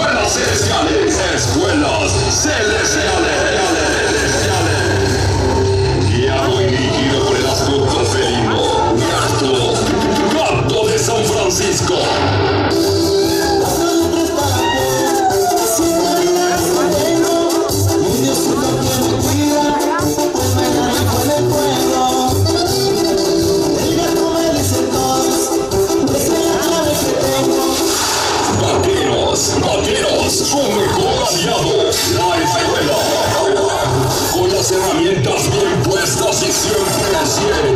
escuelas celestiales, escuelas celestiales, guiado y dirigido por el astro felino, gato, gato de San Francisco. Su mejor aliado, la escuela. Con las herramientas bien puestas y siempre al 100, aquí